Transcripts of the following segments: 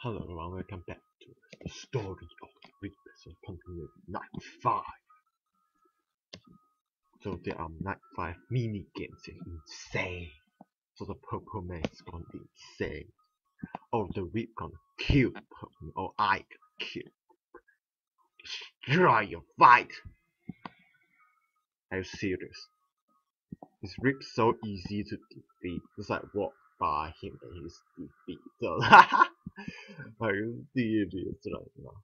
Hello everyone, welcome back to the story of. So continue with night 5. So there are night 5 mini games insane. So the purple man is gonna be insane. Oh the week gonna kill purple man. Oh I gonna kill. Destroy your fight! Are you serious? His rip so easy to defeat. Just like walk by him and he's defeated. Are you serious right now?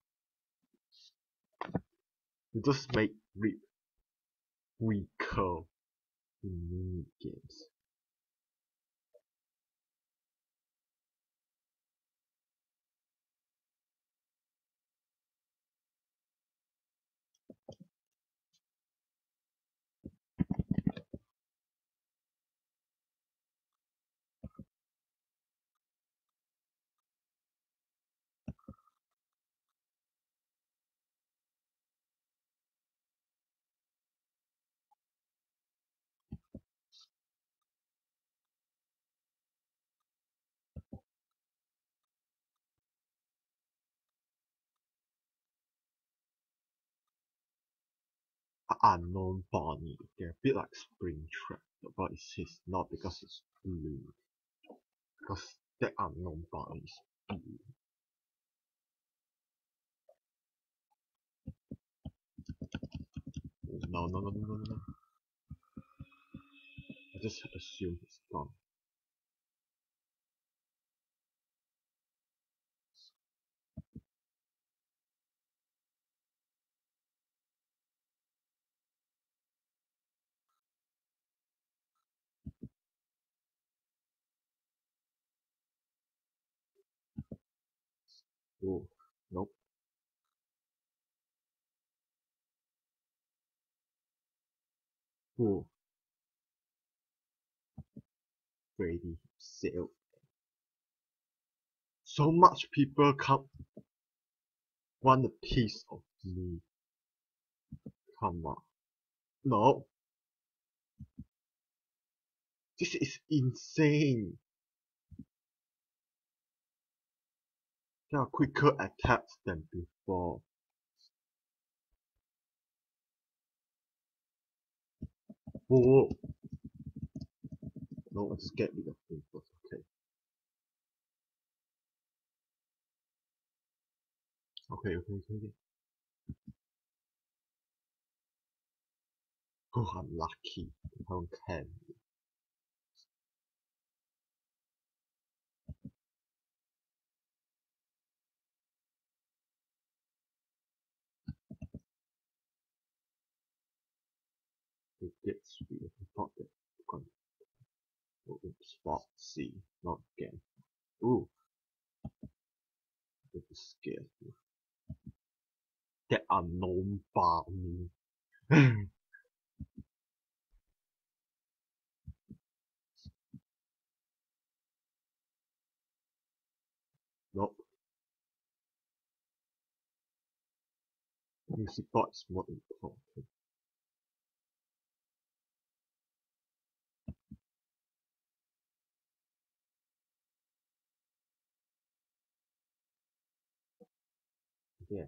It just make Rip weaker in mini games. Unknown Bonnie. They're a bit like Springtrap, but it's his not because it's blue. Because the unknown Bonnie is blue. No, no, no, no, no, no. I just assume it's gone. Oh, nope. Oh. Brady himself. So much people come want a piece of me. Come on. No. This is insane. There are quicker attacks than before. Whoa. No, I scared me of things, but okay. Okay, okay, okay, okay. Oh, I'm lucky. I don't can. It gets weird. Thought that con oh, spot C, not again. Ooh. That scares me. That unknown Bonnie. nope. Music bot is Yeah.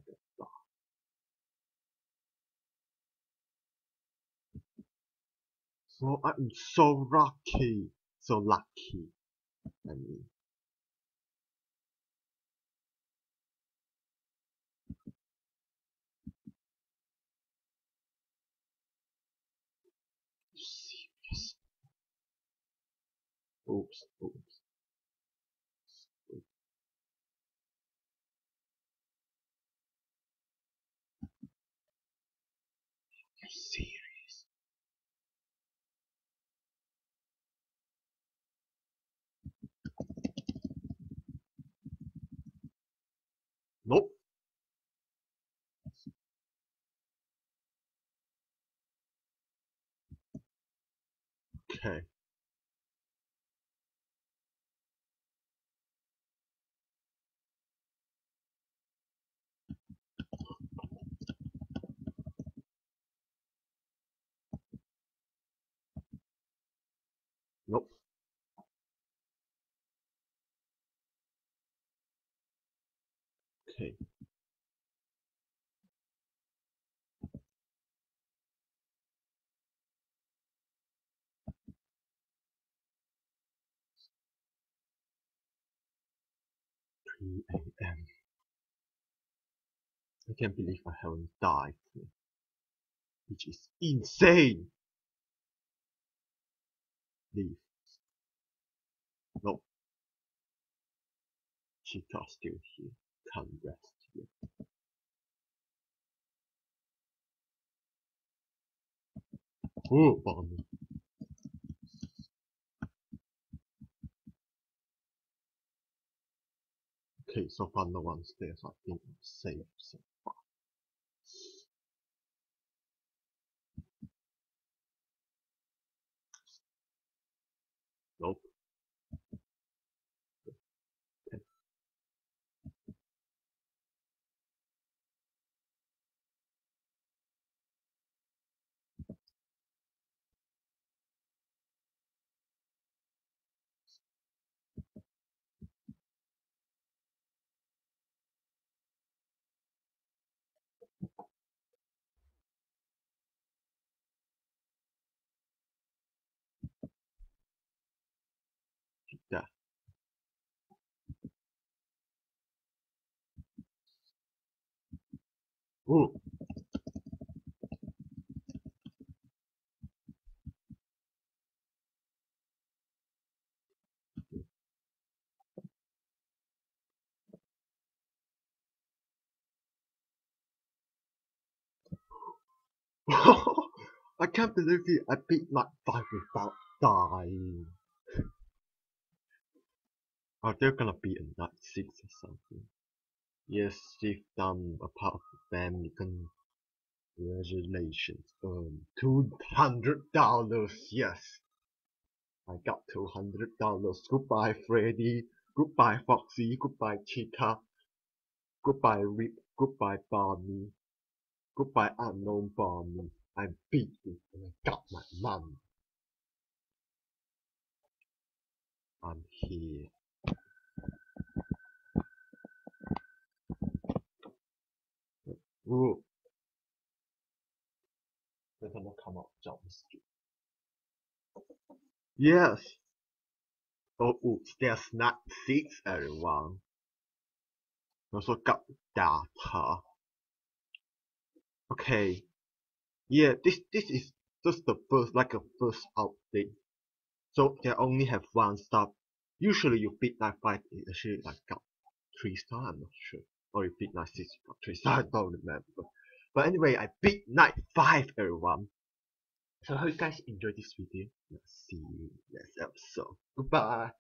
So I'm so lucky. So lucky. I mean. Oops. oops. Nope. Okay. Nope. Okay. AM. I can't believe I haven't died. Which is insane! Leave. Nope. Chica still here. Can't rest here. Oh, bomb. Okay, so far no one's there, so. I Ooh. I can't believe it. I beat Mark 5 without dying. Oh, Are there gonna be a Night 6 or something? Yes, you've done a part of the family. Congratulations. Um, $200. Yes. I got $200. Goodbye, Freddy. Goodbye, Foxy. Goodbye, Chica. Goodbye, Rip. Goodbye, Bonnie. Goodbye, unknown Bonnie. I beat you and I got my money. I'm here. Ooh. They're gonna come jump street. Yes. Oh, oops, there's not six, everyone. Also got data. Okay. Yeah, this this is just the first, like a first update. So they only have one star. Usually you beat night five, actually like got three star. I'm not sure. Or you beat night six, you three star. I don't remember. But anyway, I beat night five, everyone. So I hope you guys enjoyed this video. See you next episode. Goodbye.